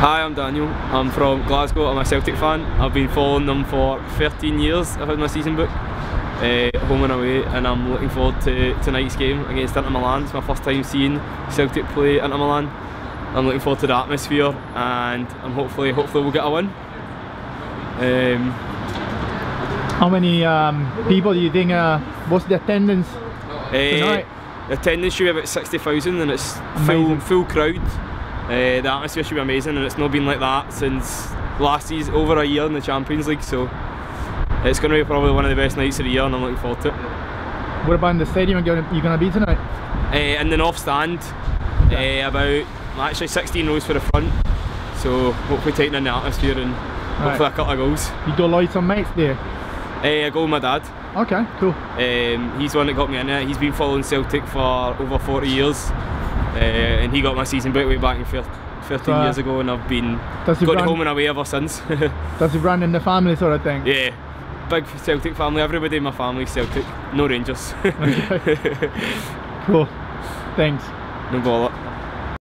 Hi, I'm Daniel. I'm from Glasgow. I'm a Celtic fan. I've been following them for 13 years. I've had my season book, uh, home and away, and I'm looking forward to tonight's game against Inter Milan. It's my first time seeing Celtic play Inter Milan. I'm looking forward to the atmosphere, and I'm hopefully hopefully we'll get a win. Um, How many um, people do you think? Uh, what's the attendance uh, tonight? the attendance should be about 60,000 and it's full full crowd. Uh, the atmosphere should be amazing and it's not been like that since last season, over a year in the Champions League. So it's going to be probably one of the best nights of the year and I'm looking forward to it. What about in the stadium? You're you gonna be tonight? Uh, in the north stand, uh, about actually 16 rows for the front. So hopefully taking in the atmosphere and hopefully a couple of goals. You got loads of mates there. Uh, I go with my dad. Okay, cool. Um, he's the one that got me in it. He's been following Celtic for over 40 years, uh, and he got my season book way back in fir- 13 uh, years ago, and I've been Does it home and away ever since. Does it run in the family sort of thing? yeah, big Celtic family. Everybody in my family Celtic. No Rangers. Cool. Thanks. no bother.